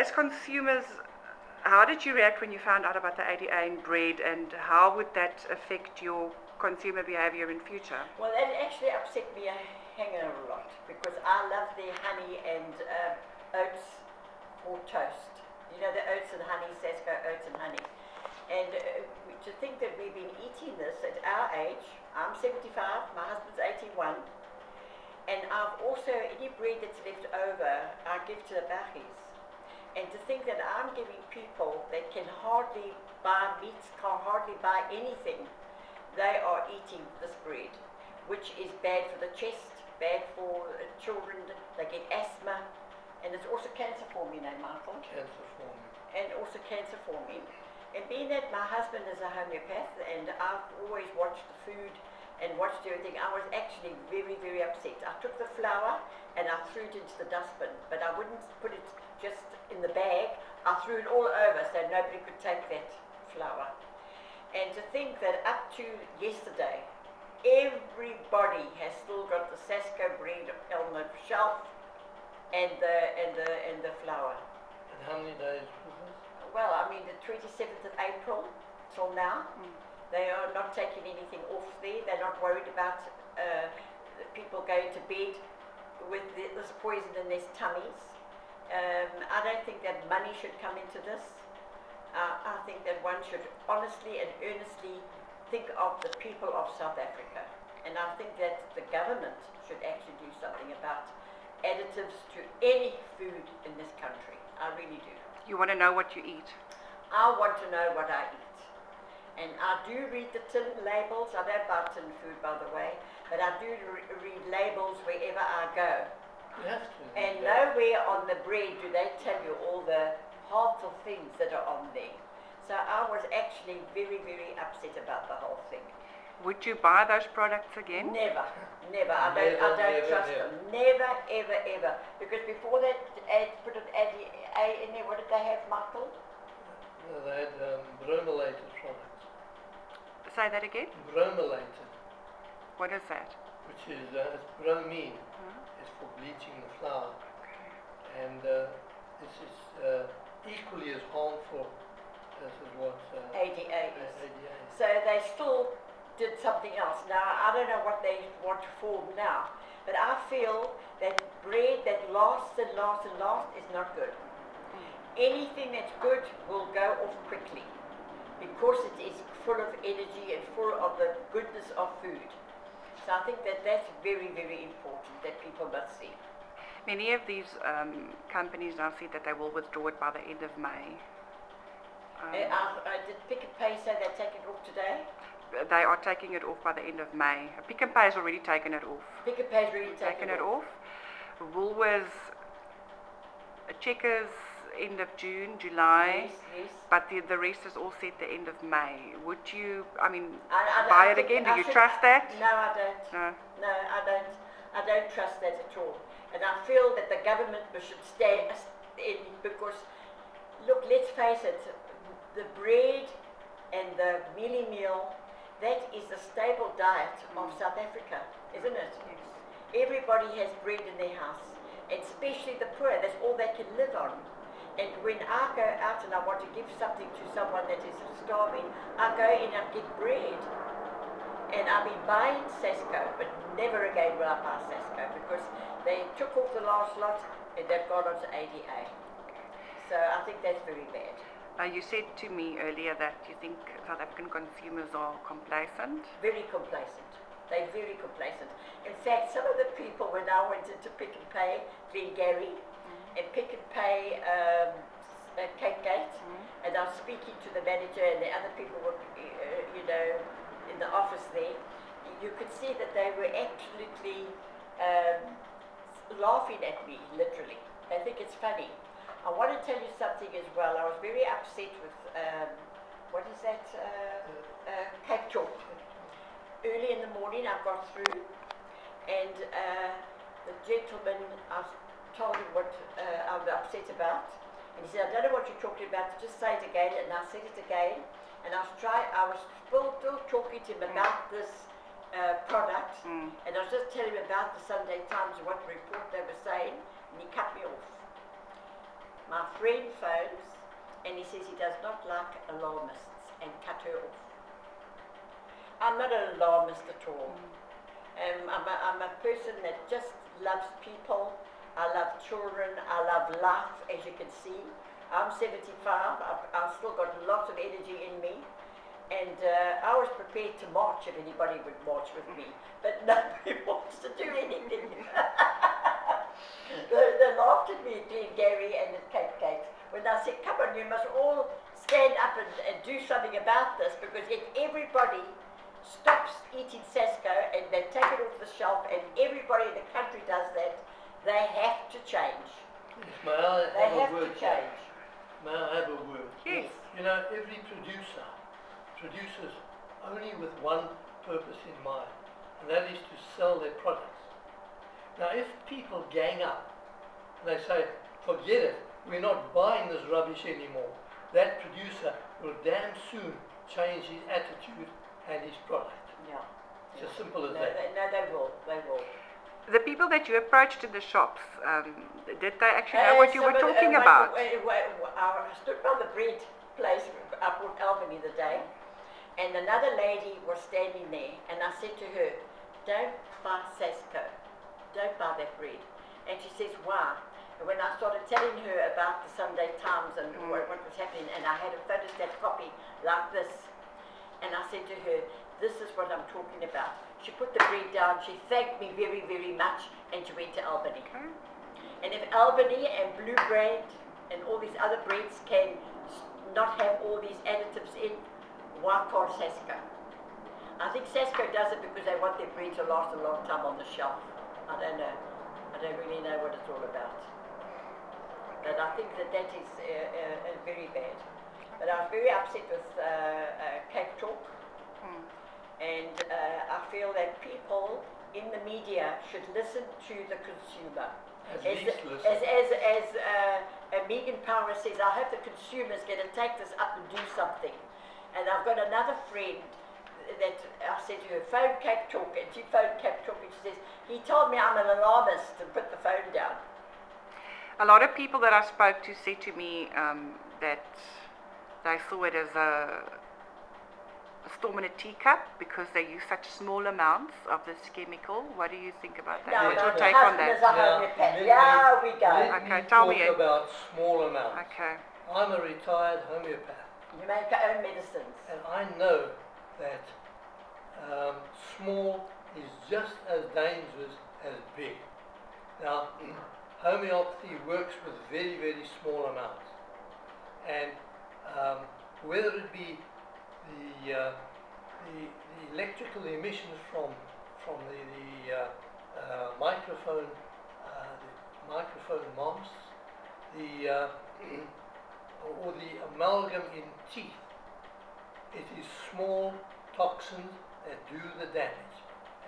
As consumers, how did you react when you found out about the ADA in bread and how would that affect your consumer behavior in future? Well, that actually upset me a hanger a lot because I love the honey and uh, oats for toast. You know, the oats and honey, Sasko oats and honey. And uh, to think that we've been eating this at our age, I'm 75, my husband's 81, and I've also, any bread that's left over, I give to the Bachis. And to think that I'm giving people that can hardly buy meats, can hardly buy anything, they are eating this bread, which is bad for the chest, bad for uh, children, they get asthma, and it's also cancer forming, eh, Michael? Cancer forming. and also cancer forming. And being that my husband is a homeopath and I've always watched the food and watched everything, I was actually very, very upset. I took the flour and I threw it into the dustbin, but I wouldn't put it just in the bag. I threw it all over so nobody could take that flour. And to think that up to yesterday, everybody has still got the Sasko bread on the shelf and the, and the, and the flour. And how many days was this? Well, I mean, the 27th of April till now, they are not taking anything off there. They're not worried about uh, people going to bed with the, this poison in their tummies. Um, I don't think that money should come into this. Uh, I think that one should honestly and earnestly think of the people of South Africa. And I think that the government should actually do something about additives to any food in this country. I really do. You want to know what you eat. I want to know what I eat. And I do read the tin labels. I don't buy tin food, by the way, but I do re- read labels wherever I go. You have to. And nowhere on the bread do they tell you all the harmful things that are on there. So I was actually very, very upset about the whole thing. Would you buy those products again? Never, never. I don't, I don't never, trust never. them. Never, ever, ever. Because before that, ad, put an ad, A in there. What did they have, Michael? Uh, They had um, bromelated products. Say that again. Bromelated, What is that? Which is uh, it's bromine. It's for bleaching the flour. And uh, this is uh, equally as harmful as what uh, ADA is. ADA. So they still did something else. Now, I don't know what they want to form now, but I feel that bread that lasts and lasts and lasts is not good. Anything that's good will go off quickly because it is full of energy and full of the goodness of food. So I think that that's very, very important that people must see. Many of these um, companies now say that they will withdraw it by the end of May. Um, Uh, I did Pick and Pay say they're taking it off today. they are taking it off by the end of May. Pick and Pay has already taken it off. Pick and Pay's really Taken it off. Woolworths, uh, Checkers, end of June, July. Yes, yes. But the, the rest is all set the end of May. Would you, I mean, I, I, buy it again? Do I you think- trust that? No, I don't. No. No, I don't. I don't trust that at all. And I feel that the government should stay in because, look, let's face it, the bread and the mealie meal, that is the staple diet of mm. South Africa, mm. isn't it? Yes. Everybody has bread in their house, especially the poor. That's all they can live on. And when I go out and I want to give something to someone that is starving, I go in and get bread. And I've been buying Sasko, but never again will I buy Sasko because they took off the last lot and they've gone on to ADA. So I think that's very bad. Now, you said to me earlier that you think South African consumers are complacent. Very complacent. They're very complacent. In fact, some of the people, when I went into Pick and Pay, Glengarry, and Pick and Pay um, uh, Cape Gate, and I was speaking to the manager and the other people were, uh, you know, in the office there, you could see that they were absolutely um, laughing at me, literally. They think it's funny. I want to tell you something as well. I was very upset with, um, what is that, uh, uh, Cape Talk. Early in the morning I got through and uh, the gentleman, I told him what uh, I was upset about. And he said, I don't know what you're talking about, just say it again. And I said it again. And I was trying, I was still, still talking to him about this uh, product. Mm. And I was just telling him about the Sunday Times and what report they were saying. And he cut me off. My friend phones and he says he does not like alarmists and cut her off. I'm not an alarmist at all. Um, I'm, a, I'm a person that just loves people. I love children. I love life, as you can see. I'm 75. I've, I've still got lots of energy in me. And uh, I was prepared to march if anybody would march with me. But nobody wants to do anything. they, they laughed at me at Gary and at Cape Gate when I said, come on, you must all stand up and, and do something about this because if everybody stops eating Sasko and they take it off the shelf and everybody in the country does that, they have to change. Yes, may I They have a have to word? here? change. May I have a word? Yes. You know, every producer produces only with one purpose in mind, and that is to sell their products. Now, if people gang up and they say, forget it, we're not buying this rubbish anymore, that producer will damn soon change his attitude and his product. Yeah. It's as simple as No, that. they, no, they will. They will. The people that you approached in the shops, um, did they actually know Uh, what you were the- talking uh, about? uh, uh, uh, I stood by the bread place up in Albany the day, and another lady was standing there, and I said to her, "Don't buy Sasko, don't buy that bread." And she says, "Why?" And when I started telling her about the Sunday Times and Mm. what, what was happening, and I had a photostat copy like this, and I said to her, "This is what I'm talking about." She put the bread down. She thanked me very, very much, and she went to Albany. Okay. And if Albany and Blue Bread and all these other breads can not have all these additives in, why can't Sasko? I think Sasko does it because they want their bread to last a long time on the shelf. I don't know. I don't really know what it's all about. But I think that that is uh, uh, very bad. But I was very upset with uh, uh, Cape Talk. Hmm. And I feel that people in the media should listen to the consumer. At As, least listen. as, as, as uh, uh, Megan Power says, I hope the consumer's going to take this up and do something. And I've got another friend that I said to her, phone Cape Talk, and she phoned Cape Talk, and she says, he told me I'm an alarmist and put the phone down. A lot of people that I spoke to said to me um, that they saw it as a, a storm in a teacup because they use such small amounts of this chemical. What do you think about that? No, What's no, your the take on that? that? is a homeopath. let Yeah, me- we go. Let Okay, me tell talk me. about small amounts. Okay. I'm a retired homeopath. You make your own medicines. And I know that um, small is just as dangerous as big. Now, homeopathy works with very, very small amounts. And um, whether it be the, uh, the, the electrical emissions from, from the, the uh, uh, microphone, uh, the microphone mobs, the, uh, or the amalgam in teeth, it is small toxins that do the damage.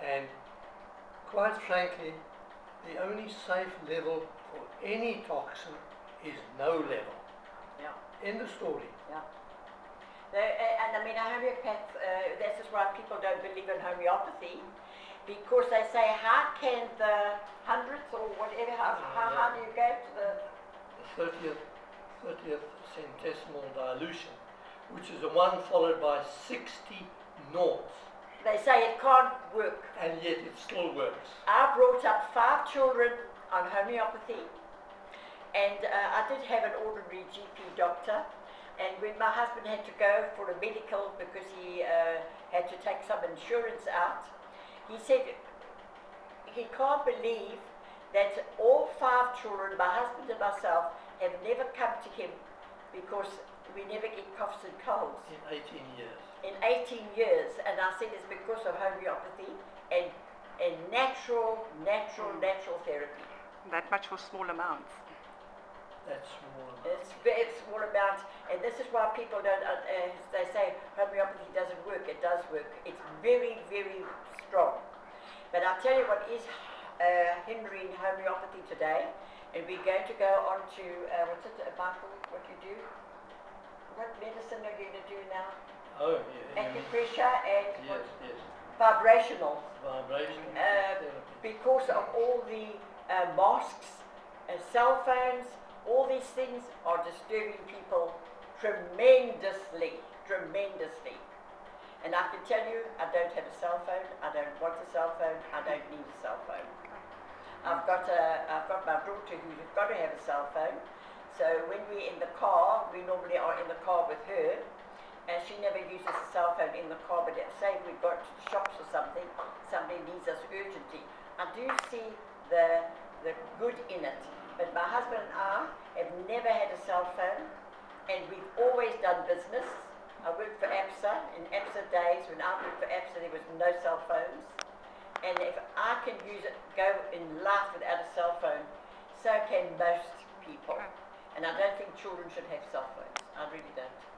And quite frankly, the only safe level for any toxin is no level. Yeah. End of story. Yeah. The, uh, and I mean, a homeopath, uh, this is why people don't believe in homeopathy, because they say, how can the hundredth or whatever, how, how, how do you go to the, The 30th, 30th centesimal dilution, which is the one followed by 60 noughts, they say it can't work. and yet it still works. I brought up five children on homeopathy, and uh, I did have an ordinary GP doctor. And when my husband had to go for a medical because he uh, had to take some insurance out, he said he can't believe that all five children, my husband and myself, have never come to him because we never get coughs and colds In 18 years. in 18 years, and I said it's because of homeopathy and, and natural, natural, natural therapy. That much for small amounts. That's small. It's very small amount, and this is why people don't, uh, uh, they say homeopathy doesn't work. It does work. It's very, very strong. But I'll tell you what is uh, hindering homeopathy today, and we're going to go on to, uh, what's it, Michael, what you do? What medicine are you going to do now? Oh, yeah. Acupressure and Yes, yes. vibrational. Vibration Uh, because of all the uh, masks, uh, cell phones, All these things are disturbing people tremendously, tremendously. And I can tell you, I don't have a cell phone. I don't want a cell phone. I don't need a cell phone. I've got a, I've got my daughter who's got to have a cell phone. So when we're in the car, we normally are in the car with her, and she never uses a cell phone in the car. But say if we got to the shops or something, somebody needs us urgently. I do see the the good in it. But my husband and I never had a cell phone, and we've always done business. I worked for APSA in APSA days when I worked for APSA, there was no cell phones. And if I can use it, go in life without a cell phone, so can most people. And I don't think children should have cell phones. I really don't.